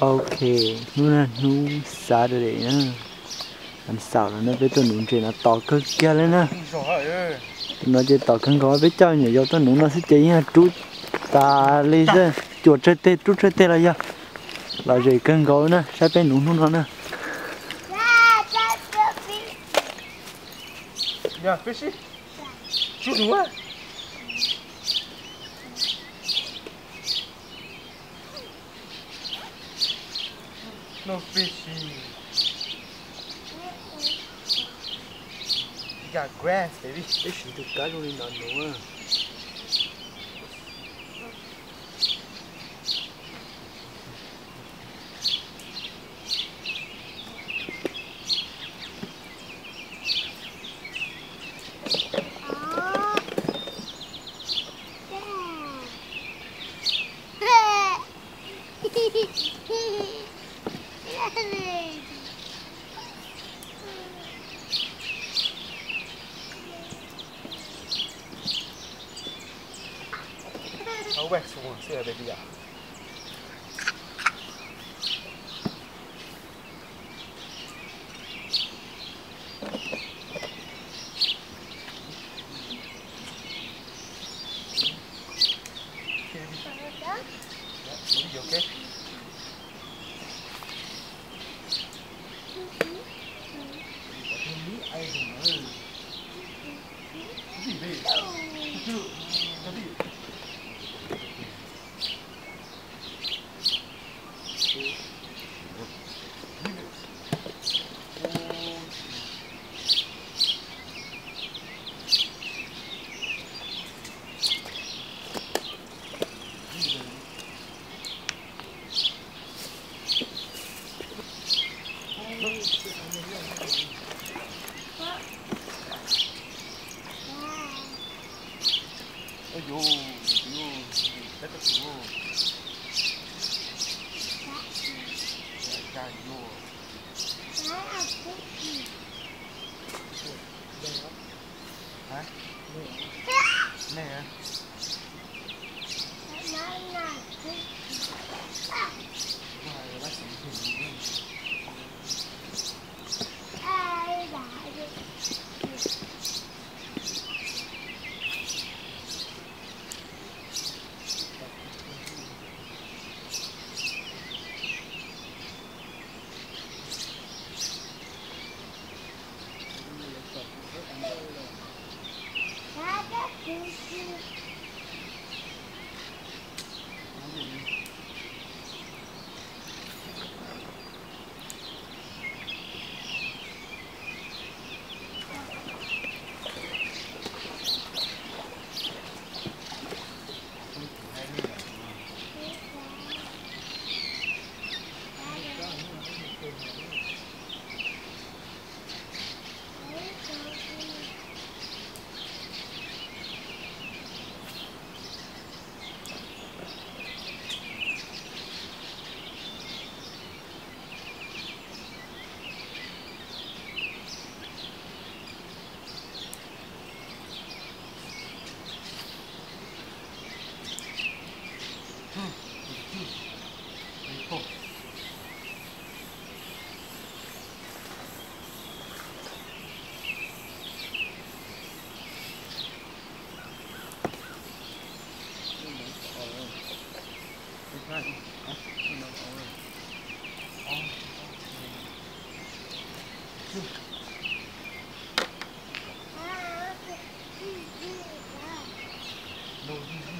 ok nu là nu xa được đấy nhá làm sao là nó biết tôi nụ chuyện nó to cơ kia lên nè nó chỉ to cân gói biết cho nhiều tôi nụ nó sẽ chỉ nha chú ta lấy ra chuột chơi tê chú chơi tê là gì là gì cân gói nè sẽ bên nụ nó nè Yeah, fishy. Shoot nữa. no. You got grass, baby. They to be in on the worm. questo 蒂啊 Thank you.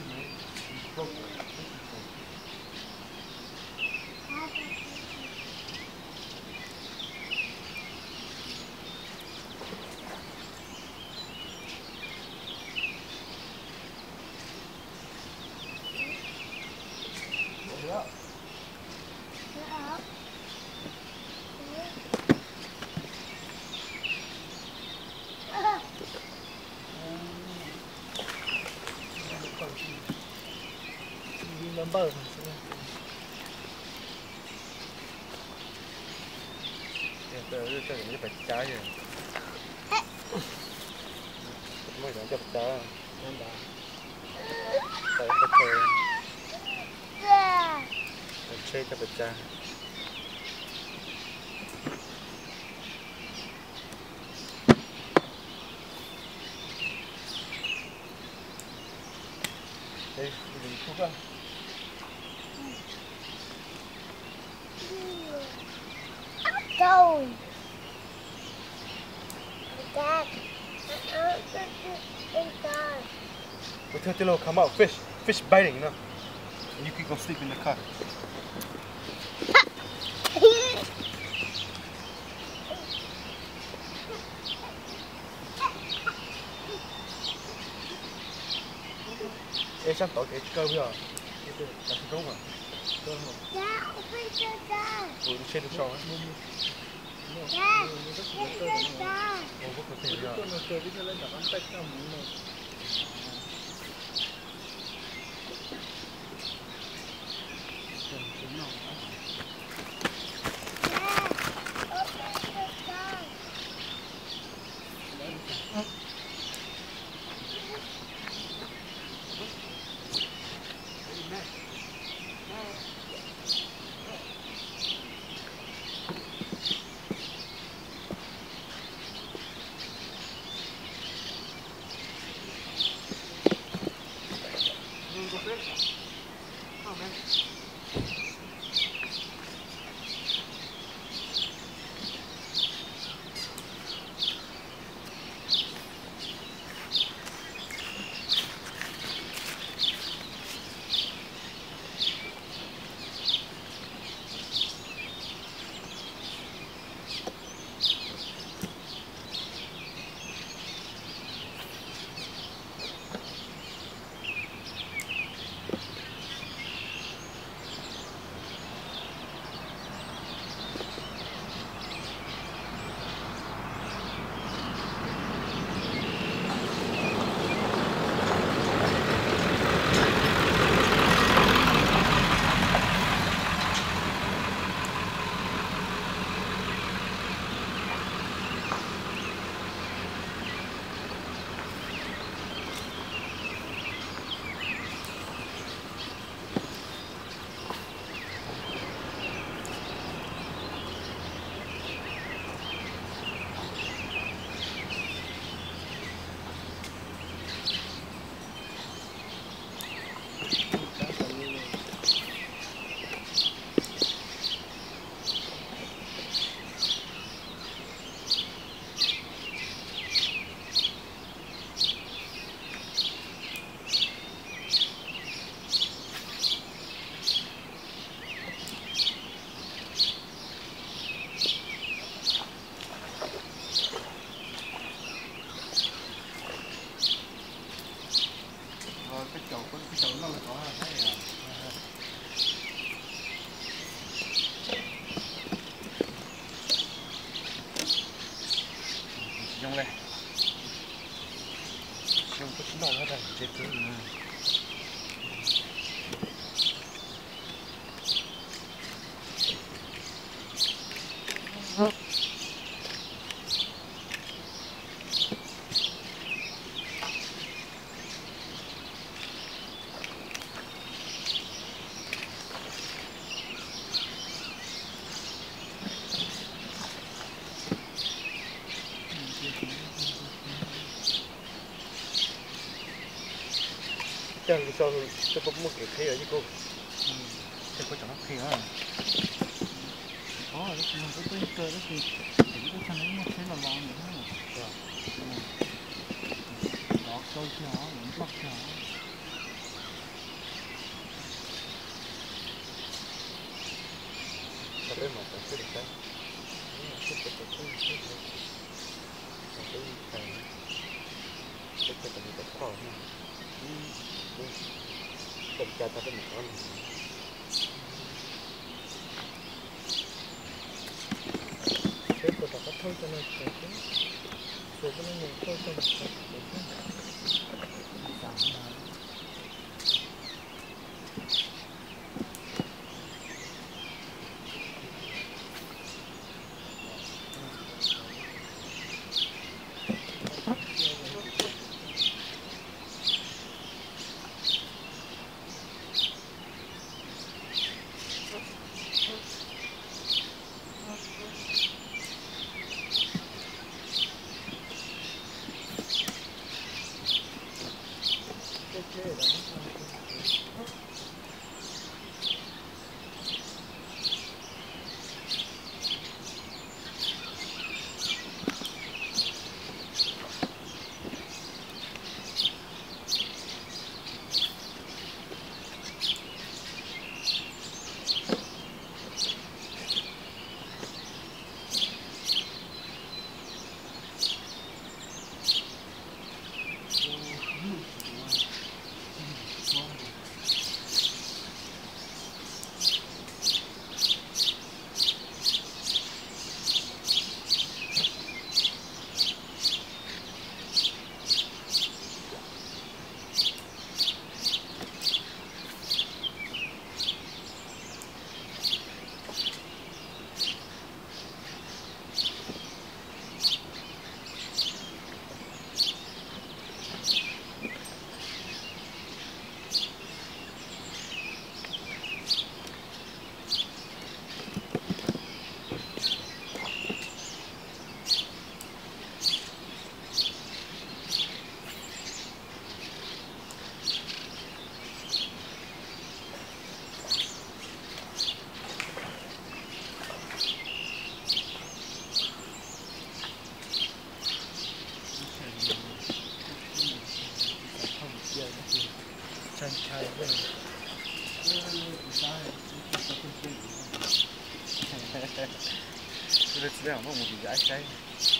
bờ. Hãy subscribe cho kênh Ghiền Mì Gõ Để không bỏ lỡ những video hấp dẫn Hãy subscribe cho kênh alone. Dad, Wait till it'll come out. Fish. Fish biting, you And you can go sleep in the car. Ê, sắp tối kể cho cơ bây giờ. Dad, open the dad. Will you change the shower? Dad, open the dad. Não, mas... 行嘞，行不知道我咋接走呢？chân thì sao tôi cũng cái khi ở với cô tôi có chọn khi đó có rồi đó có cái cơ đó thì chỉ có chân ấy nó thấy là lo nữa đó tôi cho nó bắt cho Sabemos hacer esto. Una super pequeña, super. Aquí, ahí. Esto también está. pencatatnya bukan 그것보다 가 털잖아, 그거. 저거는 털잖아, 그거. 这 个质量不么比哎，哎。